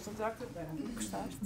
Santiago, que gostaste?